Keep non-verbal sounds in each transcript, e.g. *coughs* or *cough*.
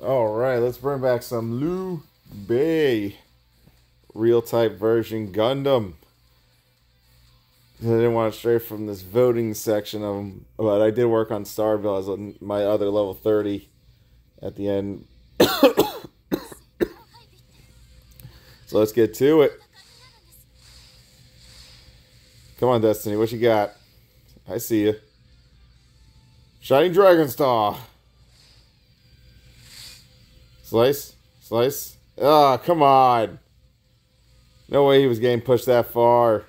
All right, let's bring back some Liu Bei real type version Gundam. I didn't want to stray from this voting section of them, but I did work on Starville as my other level 30 at the end. *coughs* so let's get to it. Come on, Destiny, what you got? I see you. Shining Dragon Star. Slice, slice. Ah, oh, come on. No way he was getting pushed that far.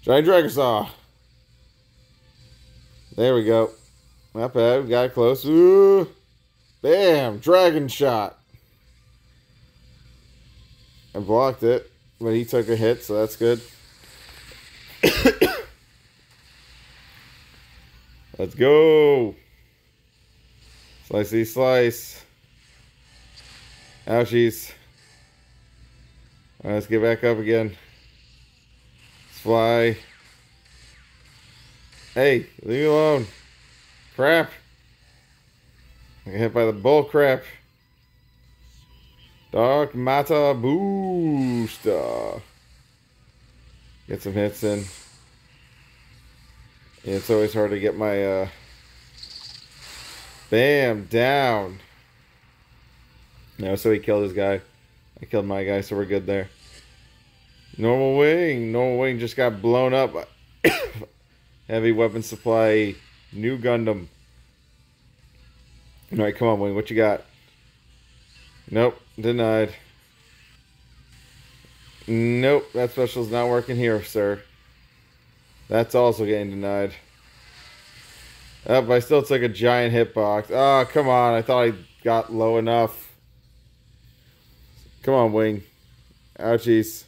Giant Dragon Saw. There we go. Not bad. We got close. Ooh. Bam. Dragon shot. I blocked it, but he took a hit, so that's good. *coughs* Let's go. Slicey slice. Ouchies. Right, let's get back up again. Let's fly. Hey, leave me alone. Crap. I get hit by the bull crap. Dark Matter Booster. Get some hits in. Yeah, it's always hard to get my, uh... Bam, down. No, so he killed his guy. I killed my guy, so we're good there. Normal wing. Normal wing just got blown up. *coughs* Heavy weapon supply. New Gundam. Alright, come on, Wing. What you got? Nope. Denied. Nope. That special's not working here, sir. That's also getting denied. Oh, I still took a giant hitbox. Oh, come on. I thought I got low enough. Come on, Wing. Ouchies.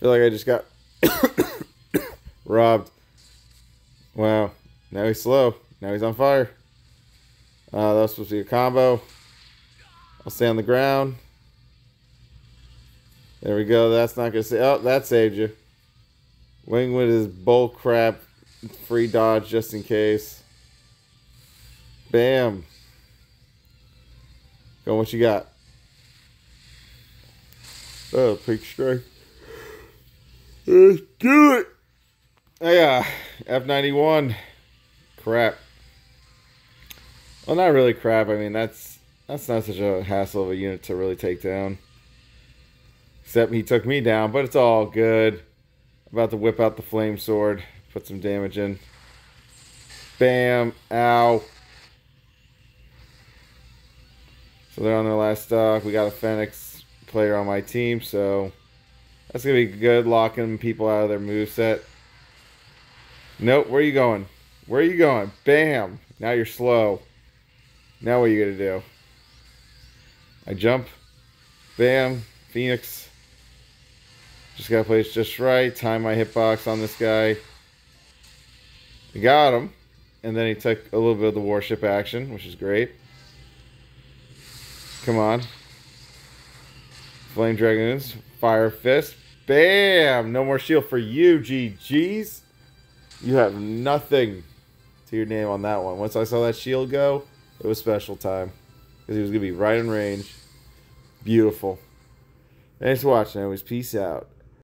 feel like I just got *coughs* robbed. Wow. Now he's slow. Now he's on fire. Uh, that was supposed to be a combo. I'll stay on the ground. There we go. That's not going to say. Oh, that saved you. Wing with his bull crap. Free dodge just in case. Bam. Go, what you got? Uh, oh, pink strike. Let's do it. Oh, yeah, F91. Crap. Well, not really crap. I mean, that's that's not such a hassle of a unit to really take down. Except he took me down, but it's all good. About to whip out the flame sword, put some damage in. Bam! Ow! So they're on their last stock. We got a Phoenix player on my team, so that's going to be good locking people out of their move set. Nope, where are you going? Where are you going? Bam! Now you're slow. Now what are you going to do? I jump. Bam. Phoenix. Just got to place just right. Time my hitbox on this guy. got him. And then he took a little bit of the warship action, which is great. Come on. Flame Dragoons. Fire Fist. Bam! No more shield for you, GG's. You have nothing to your name on that one. Once I saw that shield go, it was special time. Because he was going to be right in range. Beautiful. Thanks for watching. Always peace out.